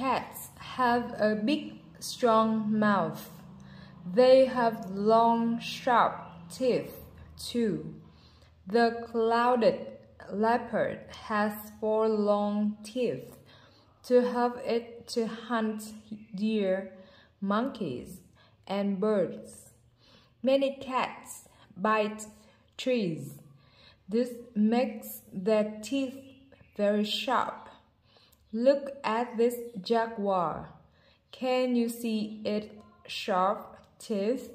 cats have a big, strong mouth. They have long, sharp teeth, too. The clouded leopard has four long teeth to help it to hunt deer, monkeys, and birds. Many cats bite trees. This makes their teeth very sharp. Look at this jaguar. Can you see its sharp teeth?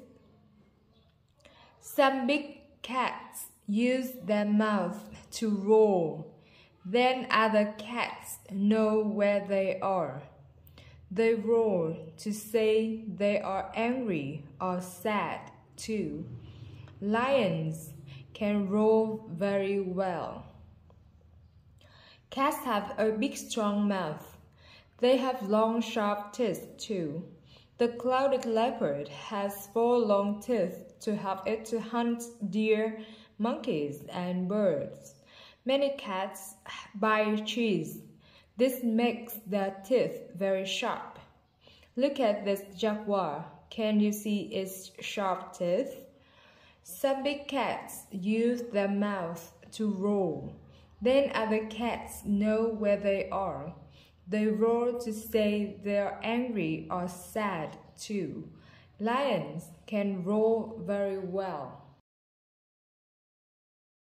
Some big cats use their mouth to roar. Then other cats know where they are. They roar to say they are angry or sad too. Lions can roar very well. Cats have a big strong mouth. They have long sharp teeth too. The clouded leopard has four long teeth to help it to hunt deer, monkeys, and birds. Many cats bite trees. This makes their teeth very sharp. Look at this jaguar. Can you see its sharp teeth? Some big cats use their mouth to roar. Then other cats know where they are. They roar to say they're angry or sad too. Lions can roar very well.